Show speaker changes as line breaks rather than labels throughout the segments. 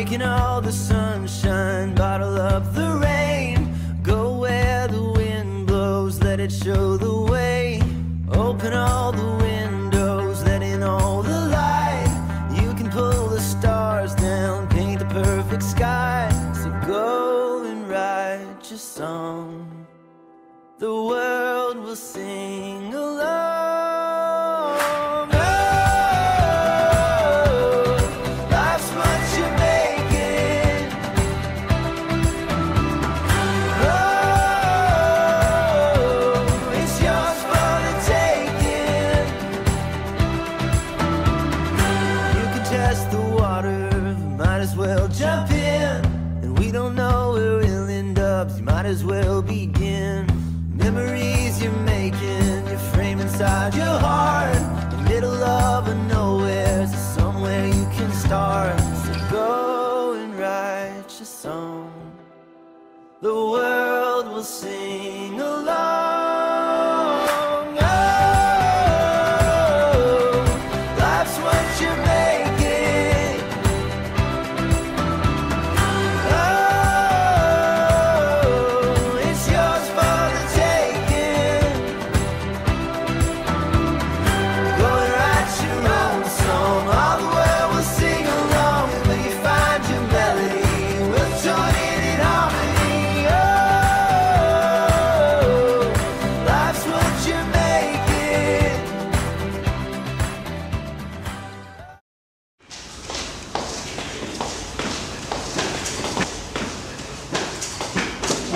taking all the sunshine, bottle up the rain. Go where the wind blows, let it show the way. Open all the windows, let in all the light. You can pull the stars down, paint the perfect sky. So go and write your song. The world will sing as well begin. Memories you're making, you frame inside your heart. The middle of a nowhere, so somewhere you can start. So go and write your song. The world will sing along.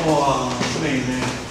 哇这个